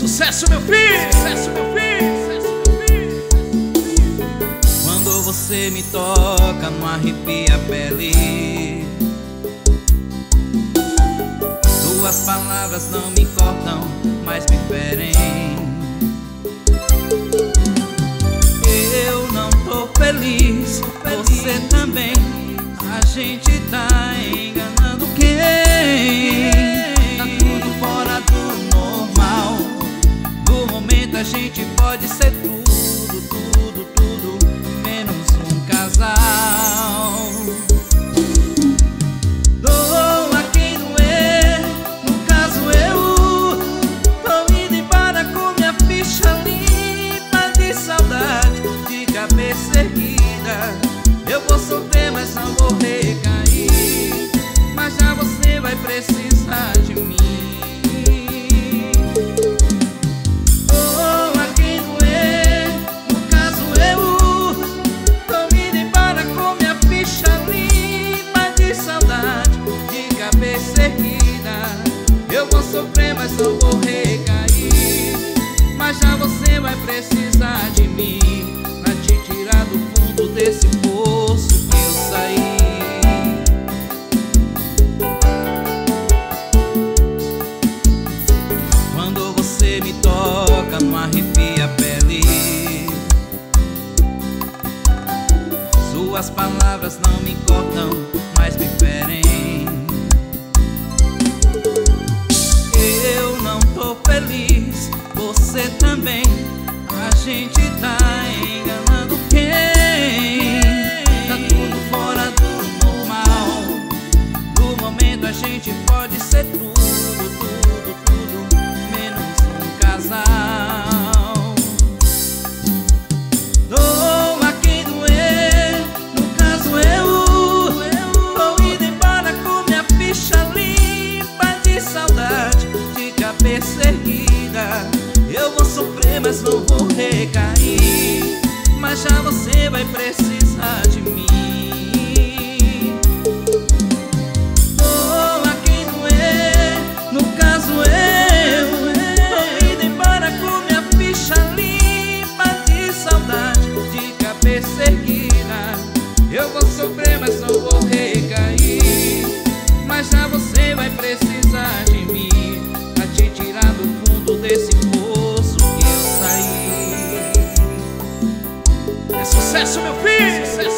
Sucesso, meu filho! Sucesso, meu filho! Sucesso, meu filho! Quando você me toca, não arrepia a pele. Suas palavras não me cortam, mas me ferem. Eu não tô feliz, você também. A gente tá enganando gente pode ser tudo, Eu vou sofrer, mas não vou recair. Mas já você vai precisar de mim Pra te tirar do fundo desse poço que eu saí. Quando você me toca, não arrepia a pele. Suas palavras não me cortam, mas me ferem. Também. A gente tá enganando Mas não vou recair Mas já você vai precisar de mim. O aqui no doer, é, no caso eu Tô indo embora com minha ficha limpa de saudade De cabeça erguida. Sucesso, meu filho! Sucesso.